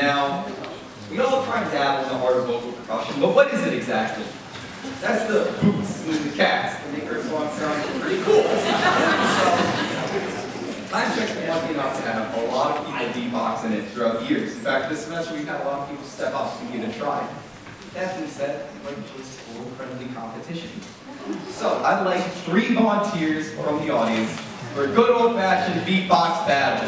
Now, we all try to dabble in the art of vocal percussion, but what is it exactly? That's the boots and the cats that make our song sound pretty cool. Time Check's been lucky enough to have a lot of people beatbox in it throughout the years. In fact, this semester we've had a lot of people step up and give it a try. That being said, we'd like to little friendly competition. So, I'd like three volunteers from the audience for a good old-fashioned beatbox battle.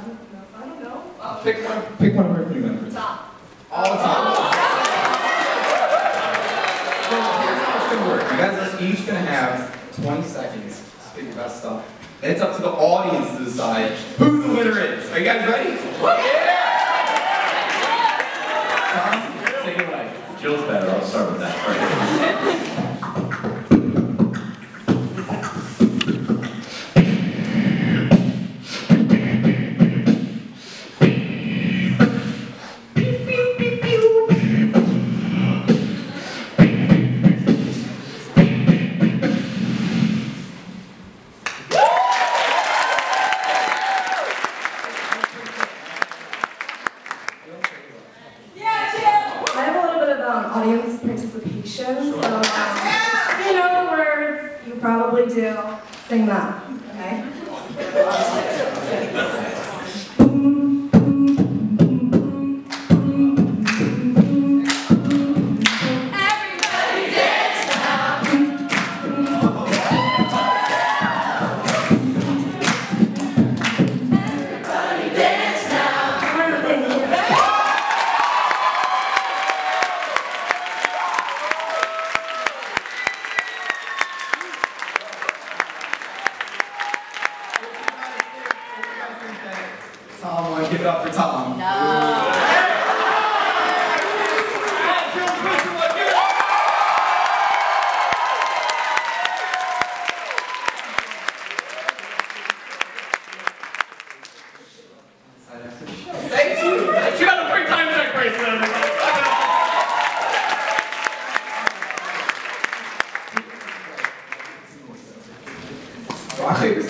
I don't know. I don't know. Uh, pick one. Pick one of our three members. Top. All the time. So here's how it's gonna work. You guys are each gonna have 20 seconds to speak your best stuff. Then it's up to the audience to decide who the winner is. Are you guys ready? Yeah! Tom, take it away. Jill's better. I'll start with that. audience participation, so um, you know the words. You probably do. Sing them, give it up for Tom? Thank you.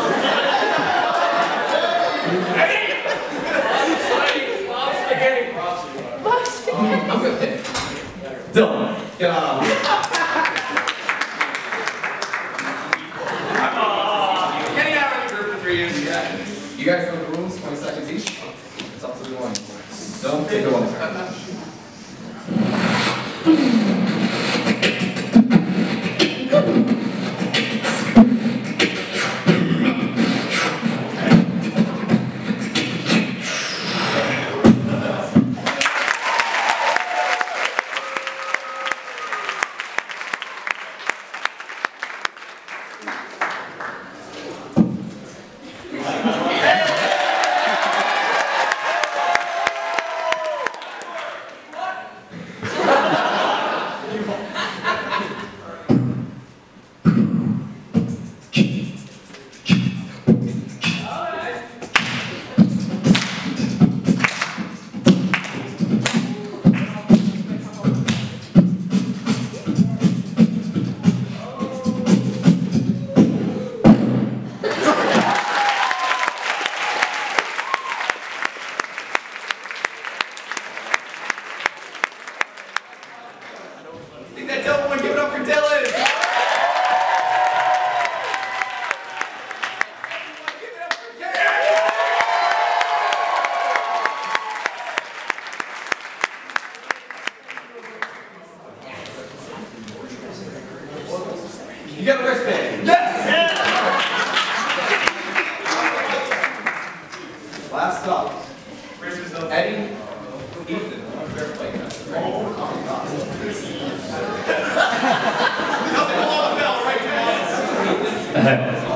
You guys Last up, Eddie, Ethan, fair play, guys. You